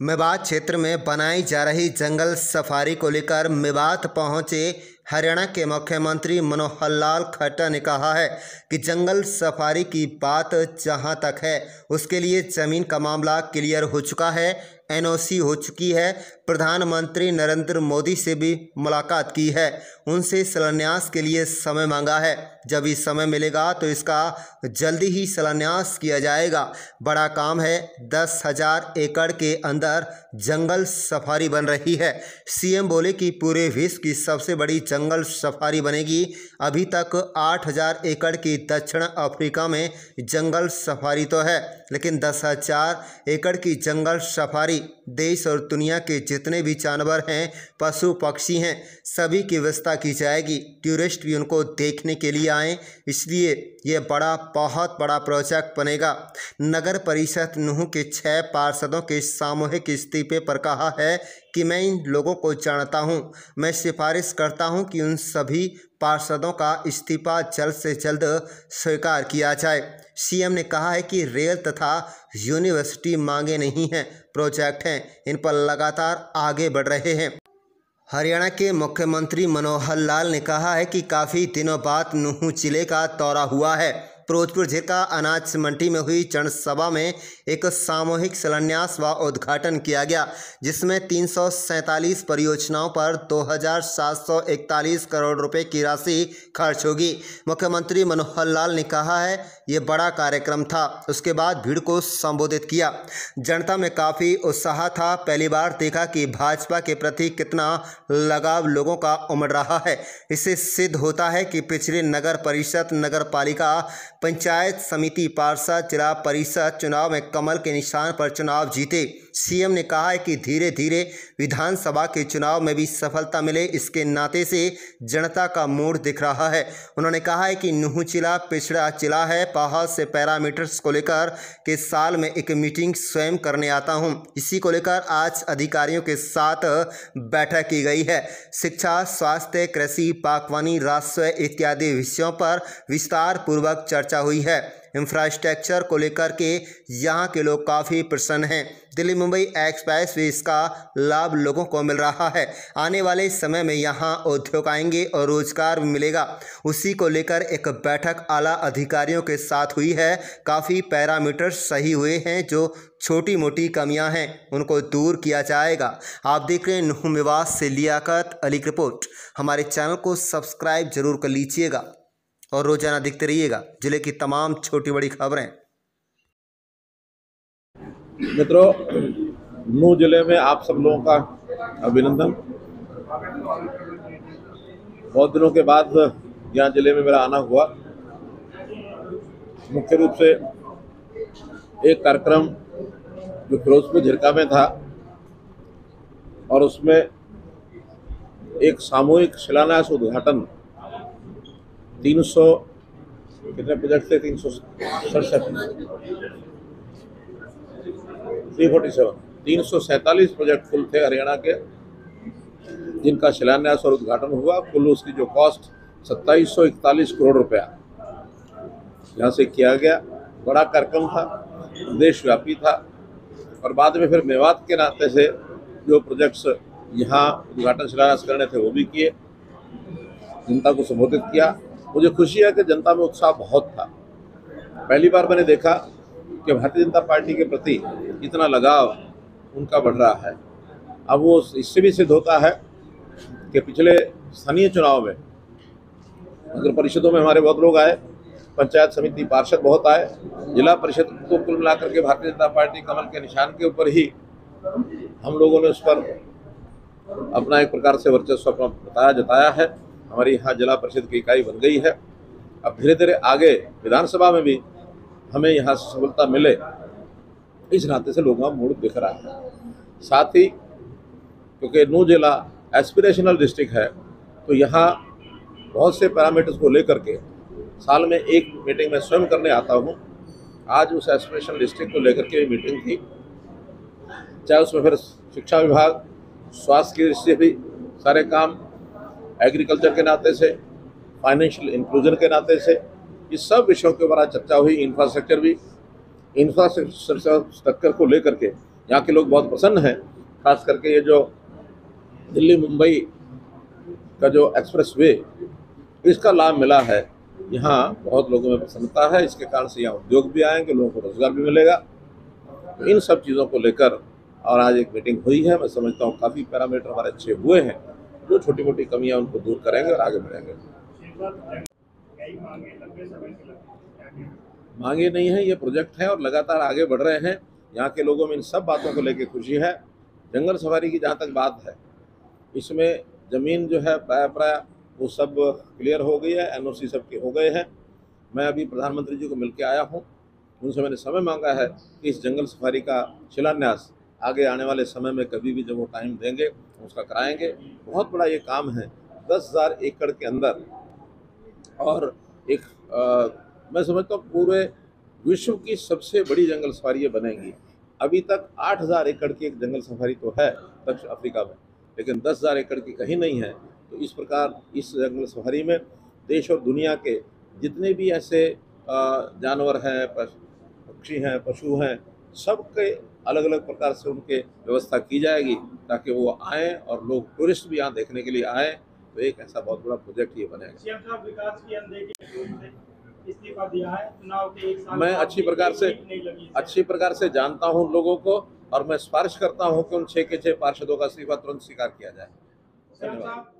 मेवात क्षेत्र में बनाई जा रही जंगल सफारी को लेकर मेवात पहुँचे हरियाणा के मुख्यमंत्री मनोहर लाल खट्टर ने कहा है कि जंगल सफारी की बात जहाँ तक है, उसके लिए ज़मीन का मामला क्लियर हो चुका है, एनओसी हो चुकी है। प्रधानमंत्री नरेंद्र मोदी से भी मुलाकात की है। उनसे शिलान्यास के लिए समय मांगा है। जब इस समय मिलेगा तो इसका जल्दी ही शिलान्यास किया जाएगा। बड़ा काम है, दस हज़ार एकड़ के अंदर जंगल सफारी बन रही है। सीएम बोले कि पूरे विश्व की सबसे बड़ी जंगल सफारी बनेगी। अभी तक आठ हज़ार एकड़ की दक्षिण अफ्रीका में जंगल सफारी तो है, लेकिन दस हज़ार एकड़ की जंगल सफारी देश और दुनिया के जितने भी जानवर हैं, पशु पक्षी हैं, सभी की व्यवस्था की जाएगी। टूरिस्ट भी उनको देखने के लिए आएँ, इसलिए ये बड़ा, बहुत बड़ा प्रोजेक्ट बनेगा। नगर परिषद नूह के छः पार्षदों के सामूहिक इस्तीफे पर कहा है कि मैं इन लोगों को जानता हूँ। मैं सिफारिश करता हूँ कि उन सभी पार्षदों का इस्तीफा जल्द से जल्द स्वीकार किया जाए। सीएम ने कहा है कि रेल तथा यूनिवर्सिटी मांगे नहीं हैं, प्रोजेक्ट हैं, इन पर लगातार आगे बढ़ रहे हैं। हरियाणा के मुख्यमंत्री मनोहर लाल ने कहा है कि काफ़ी दिनों बाद नूह ज़िले का दौरा हुआ है। फिरोजपुर जिला अनाज मंडी में हुई जनसभा में एक सामूहिक शिलान्यास व उद्घाटन किया गया जिसमें तीन परियोजनाओं पर 2,741 करोड़ रुपए की राशि खर्च होगी। मुख्यमंत्री मनोहर लाल ने कहा है ये बड़ा कार्यक्रम था। उसके बाद भीड़ को संबोधित किया। जनता में काफ़ी उत्साह था। पहली बार देखा कि भाजपा के प्रति कितना लगाव लोगों का उमड़ रहा है। इससे सिद्ध होता है कि पिछले नगर परिषद नगर पालिका पंचायत समिति पार्षद जिला परिषद चुनाव में कमल के निशान पर चुनाव जीते। सीएम ने कहा है कि धीरे धीरे विधानसभा के चुनाव में भी सफलता मिले। इसके नाते से जनता का मूड दिख रहा है। उन्होंने कहा है कि नुह पिछड़ा जिला है। बहुत से पैरामीटर्स को लेकर के साल में एक मीटिंग स्वयं करने आता हूँ। इसी को लेकर आज अधिकारियों के साथ बैठक की गई है। शिक्षा, स्वास्थ्य, कृषि, बागवानी राष्ट्र इत्यादि विषयों पर विस्तार पूर्वक चर्चा हुई है। इंफ्रास्ट्रक्चर को लेकर के यहाँ के लोग काफ़ी प्रसन्न हैं। दिल्ली मुंबई एक्सप्रेस वे इसका लाभ लोगों को मिल रहा है। आने वाले समय में यहाँ उद्योग आएँगे और रोज़गार मिलेगा। उसी को लेकर एक बैठक आला अधिकारियों के साथ हुई है। काफ़ी पैरामीटर सही हुए हैं जो छोटी मोटी कमियाँ हैं, उनको दूर किया जाएगा। आप देख रहे हैं नुह निवास से लियाकत अली रिपोर्ट। हमारे चैनल को सब्सक्राइब ज़रूर कर लीजिएगा। और रोज़ाना दिखते रहिएगा ज़िले की तमाम छोटी बड़ी खबरें। मित्रों, नू ज़िले में आप सब लोगों का अभिनंदन। बहुत दिनों के बाद यहाँ ज़िले में मेरा आना हुआ। मुख्य रूप से एक कार्यक्रम जो फिरोजपुर झिरका में था और उसमें एक सामूहिक शिलान्यास उद्घाटन तीन सौ, कितने प्रोजेक्ट थे? तीन सौ सड़सठ। थ्री फोर्टी सेवन तीन सौ सैंतालीस प्रोजेक्ट कुल थे हरियाणा के, जिनका शिलान्यास और उद्घाटन हुआ। कुल उसकी जो कॉस्ट सत्ताईस सौ इकतालीस करोड़ रुपया। यहाँ से किया गया। बड़ा कार्यक्रम था, देशव्यापी था। और बाद में फिर मेवात के नाते से जो प्रोजेक्ट्स यहाँ उद्घाटन शिलान्यास करने थे, वो भी किए। जनता को संबोधित किया। मुझे खुशी है कि जनता में उत्साह बहुत था। पहली बार मैंने देखा कि भारतीय जनता पार्टी के प्रति इतना लगाव उनका बढ़ रहा है। अब वो इससे भी सिद्ध होता है कि पिछले स्थानीय चुनाव में नगर परिषदों में हमारे बहुत लोग आए, पंचायत समिति, पार्षद बहुत आए, जिला परिषद को कुल मिलाकर के भारतीय जनता पार्टी कमल के निशान के ऊपर ही हम लोगों ने उस पर अपना एक प्रकार से वर्चस्व अपना बताया, जताया है। हमारी यहाँ जिला परिषद की इकाई बन गई है। अब धीरे धीरे आगे विधानसभा में भी हमें यहाँ सफलता मिले, इस नाते से लोगों का मूड दिख रहा है। साथ ही क्योंकि नू जिला एस्पिरेशनल डिस्ट्रिक्ट है तो यहाँ बहुत से पैरामीटर्स को लेकर के साल में एक मीटिंग में स्वयं करने आता हूँ। आज उस एस्पिरेशनल डिस्ट्रिक्ट को लेकर के मीटिंग थी। चाहे उसमें फिर शिक्षा विभाग, स्वास्थ्य की दृष्टि से भी सारे काम एग्रीकल्चर के नाते से फाइनेंशियल इंक्लूजन के नाते से, ये सब विषयों के ऊपर चर्चा हुई इंफ्रास्ट्रक्चर भी। इंफ्रास्ट्रक्चर को लेकर के यहाँ के लोग बहुत प्रसन्न हैं, खास करके ये जो दिल्ली मुंबई का जो एक्सप्रेस वे इसका लाभ मिला है। यहाँ बहुत लोगों में प्रसन्नता है, इसके कारण से यहाँ उद्योग भी आएँगे, लोगों को रोज़गार भी मिलेगा। तो इन सब चीज़ों को लेकर और आज एक मीटिंग हुई है, मैं समझता हूँ काफ़ी पैरामीटर हमारे अच्छे हुए हैं। जो छोटी मोटी कमियाँ उनको दूर करेंगे और आगे बढ़ेंगे। मांगे नहीं है, ये प्रोजेक्ट है और लगातार आगे बढ़ रहे हैं। यहाँ के लोगों में इन सब बातों को लेकर खुशी है। जंगल सफारी की जहाँ तक बात है, इसमें ज़मीन जो है प्राय प्राय वो सब क्लियर हो गई है, एनओसी सब के हो गए हैं। मैं अभी प्रधानमंत्री जी को मिल के आया हूँ। उनसे मैंने समय मांगा है कि इस जंगल सफारी का शिलान्यास आगे आने वाले समय में कभी भी जब वो टाइम देंगे उसका कराएँगे। बहुत बड़ा ये काम है। दस हज़ार एकड़ के अंदर और एक आ, मैं समझता हूँ पूरे विश्व की सबसे बड़ी जंगल सफारी ये बनेगी। अभी तक आठ हज़ार एकड़ की एक जंगल सफारी तो है दक्षिण अफ्रीका में लेकिन दस हज़ार एकड़ की कहीं नहीं है। तो इस प्रकार इस जंगल सफारी में देश और दुनिया के जितने भी ऐसे जानवर हैं पक्षी हैं पशु हैं सबके अलग अलग प्रकार से उनके व्यवस्था की जाएगी ताकि वो आए और लोग टूरिस्ट भी यहाँ देखने के लिए आए तो एक ऐसा बहुत बड़ा प्रोजेक्ट ये बनेगा। मैं अच्छी प्रकार से अच्छी प्रकार से जानता हूँ लोगों को और मैं सिफारिश करता हूँ कि उन छः के छः पार्षदों का इस्तीफा तुरंत स्वीकार किया जाए। धन्यवाद।